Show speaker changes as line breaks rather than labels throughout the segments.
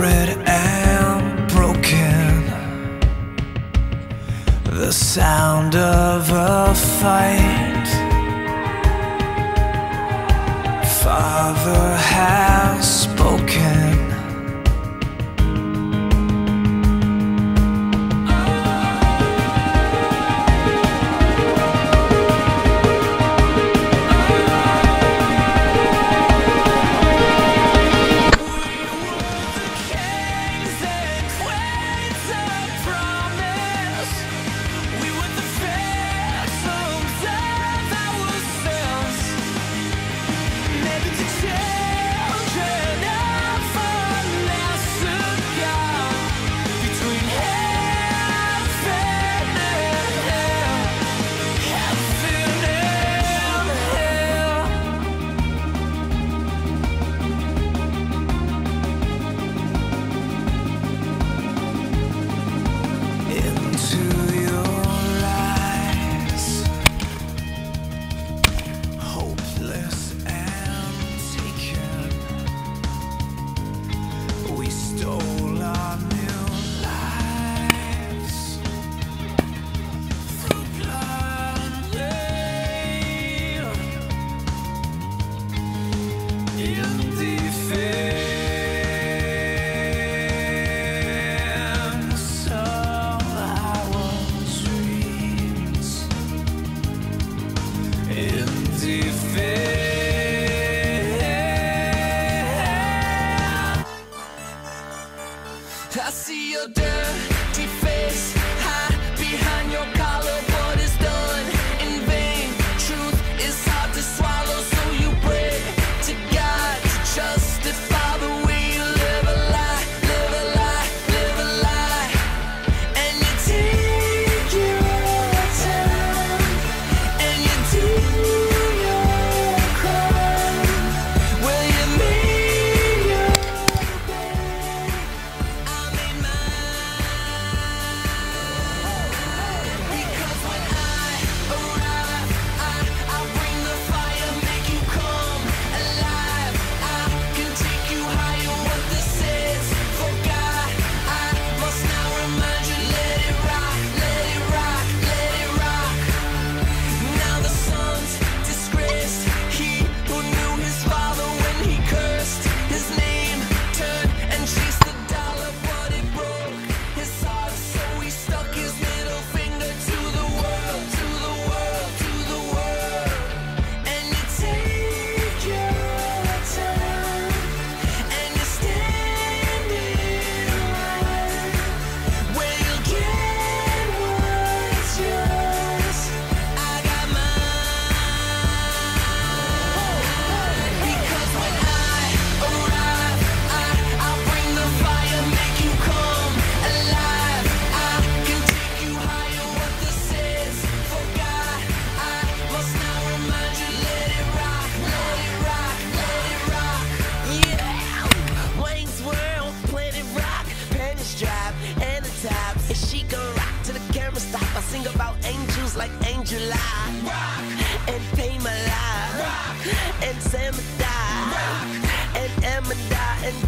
spread and broken. The sound of a fight. Father has see your death.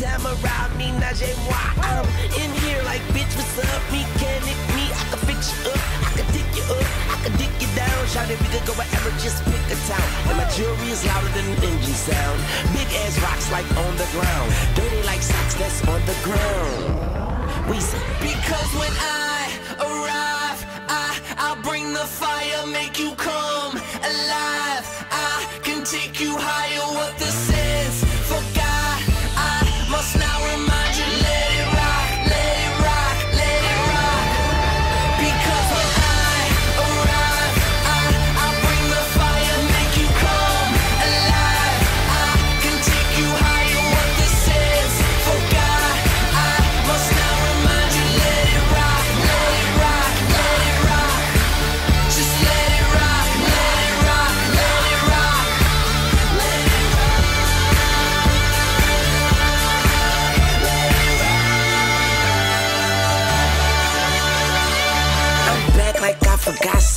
time around me, Najee moi. I'm in here like, bitch, what's up? Mechanic me, I can fix you up, I can dick you up, I can dick you down. Shout if we could go wherever, just pick a town. And my jewelry is louder than an engine sound. Big ass rocks like on the ground, dirty like socks
that's on the ground. We say,
because when I arrive, I, I'll bring the fire, make you come.